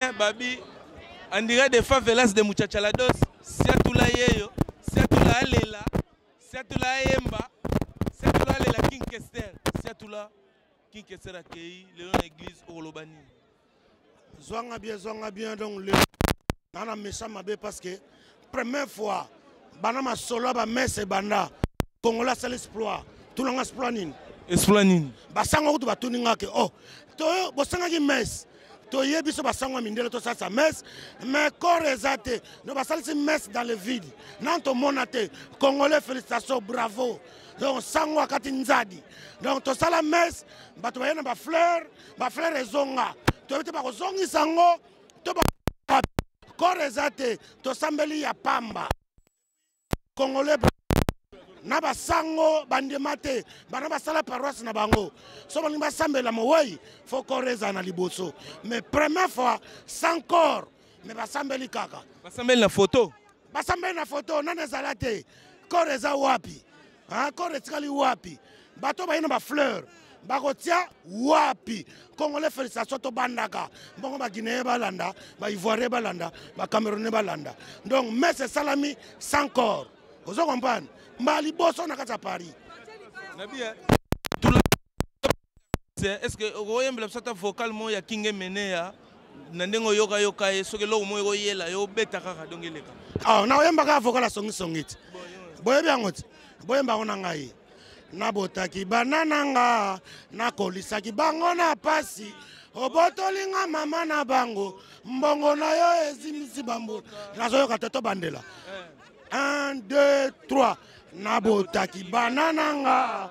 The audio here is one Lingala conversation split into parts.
babi on dirait des favelas de muchachalados siatula yeyo siatula alela siatula ayemba siatula alela king kester siatula king kester akei lelo na église okoloba nini zwanga bien zwanga bien donc lelo nana mesa mabe parce que Première fois bana masolo ba messe ebanda Kongola asali exploit tunanga exploit nini exploit nini basango kutu batuni nga ke oh to bosangaki messe toye biso basango ya mindele tosalisa messe mais corps eza te no basalisi messe dans le vide nano tomona te congolais félicitation bravo donc sango akati nzadi donc tosala messe bato baye na bafleur bafleur ezonga toyebi te bakozongisa yango to kore eza te tosambeli ya pamba congolais na basango bandima te bana basala paroisse na bango so balingi basambela mowei fo kore eza na liboso mais première fois sans corps mais basambeli kaka basambeli na photo basambeli na foto nani ezala te kore eza wapi kore etikali wapi bato baye na bafleur bakotia wapi congolais félicitation tobandaka bongo baguinéen balanda baivoirien balanda bacamerounais balanda donc mes esalami sans corps ozo comprendre mbala liboso na kati ya paris est ce que okoyembela biso ata vocal moko ya kinge meneya na ndenge oyoka yoka ye soki eloko moko ekoyela yo obeta kaka donc eleka ah, na oyemba kaka vocal ya songisongi ti boyebi yango ti boyemba yango na ngai nabotaki banana nga nakolisaki bango na pasi obotoli nga mama na bango mbongo na yo ezimisi bambula nazoyoka toto bandela 1 2 3 nabotaki banana nga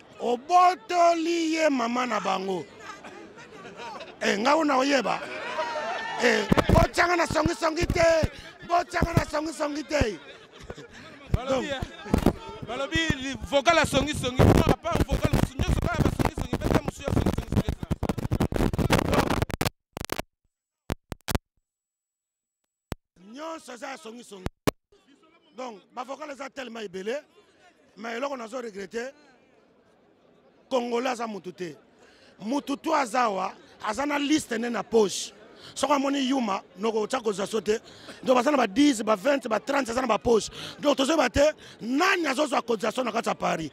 obotoli ye mama na bango e, ngai ona oyeba e, eh, botyanga na songisongi te botyanga na songisongi te balobi eh, vocal ya songisongi apart vocal mosusu nyonso kaka basongisongi beta mosusu ya songisongi nyonso eza ya songisongi donc bavocal eza telema ebele ma eloko nazo regrete congolais aza mutu te mutu to aza wa aza na liste nde na poche soko amoni yuma noko otya kozwa so te donc baza na ba 10 ba 20 ba 30 aza na ba poche donc tozoyeba te nani azozwa kozwa so na kati ya paris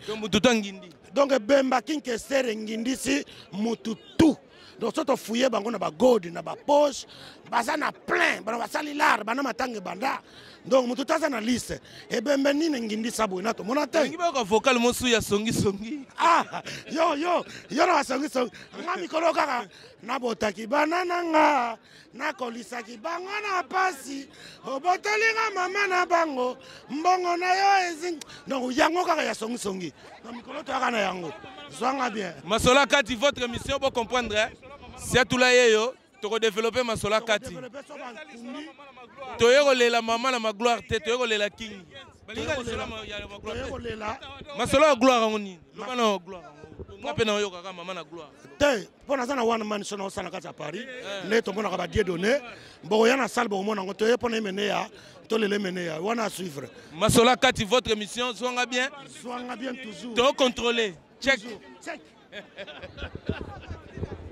donc ebemba kinkesere ngindisi mutu tout donc soki tofuye bango na bagode na bapoche baza na plein bana basali lar bana matanga ebanda donc moto te aza na liste ebembe nini engindisa boye na tomona teoka vocal mosusu ya songisongi ah, yo yo yo na basongisongi nga mikolo kaka nabotaki bana na nga nakolisaki bango na mpasi obotoli nga mama na bango mbongo na yo ezi donc yango kaka ya songisongi na mikolo toyaka na yango zwanga bien masola kati votre émission bo comprendre eh? siatula yeyo tokodevelope masola kati toye kolela mama na magloire te toye kolela kingi masolo ya gloire yango nini loba na gloire yango nga mpe nayokaka mama na gloire te mpo naza na one man sona osala na kati ya paris eh. nde tomonaka badie donne bokoya na salle bokomona yango toye mpo na emene ya tolela emene ya wana a suivre masola kati votre émission zwanga bien zwanga bien toujours to contrôler check, check.